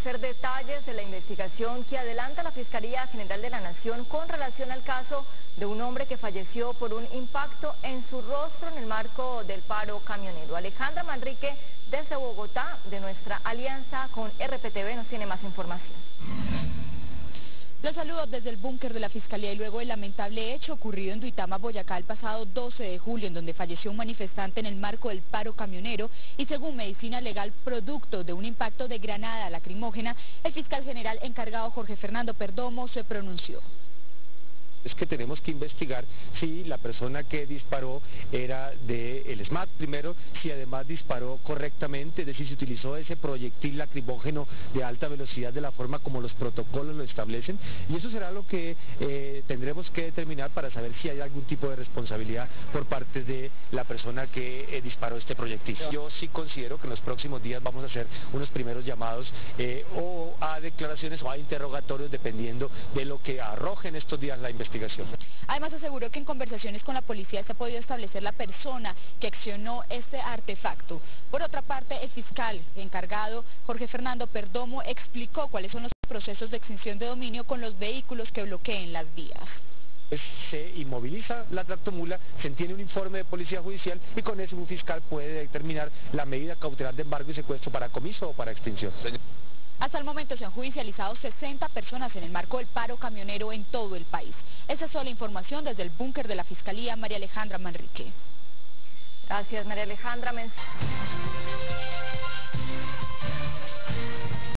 conocer detalles de la investigación que adelanta la Fiscalía General de la Nación con relación al caso de un hombre que falleció por un impacto en su rostro en el marco del paro camionero. Alejandra Manrique desde Bogotá, de nuestra alianza con RPTV, nos tiene más información. Los saludos desde el búnker de la Fiscalía y luego el lamentable hecho ocurrido en Duitama, Boyacá, el pasado 12 de julio, en donde falleció un manifestante en el marco del paro camionero y según Medicina Legal, producto de un impacto de granada lacrimógena, el fiscal general encargado Jorge Fernando Perdomo se pronunció es que tenemos que investigar si la persona que disparó era del el SMAT primero, si además disparó correctamente, es decir, si utilizó ese proyectil lacrimógeno de alta velocidad de la forma como los protocolos lo establecen y eso será lo que eh, tendremos que determinar para saber si hay algún tipo de responsabilidad por parte de la persona que eh, disparó este proyectil. Yo sí considero que en los próximos días vamos a hacer unos primeros llamados eh, o a declaraciones o a interrogatorios dependiendo de lo que arrojen estos días la investigación Además aseguró que en conversaciones con la policía se ha podido establecer la persona que accionó este artefacto. Por otra parte, el fiscal encargado, Jorge Fernando Perdomo, explicó cuáles son los procesos de extinción de dominio con los vehículos que bloqueen las vías se inmoviliza la tractomula, se tiene un informe de policía judicial y con eso un fiscal puede determinar la medida cautelar de embargo y secuestro para comiso o para extinción. Hasta el momento se han judicializado 60 personas en el marco del paro camionero en todo el país. Esa es la información desde el búnker de la Fiscalía María Alejandra Manrique. Gracias María Alejandra.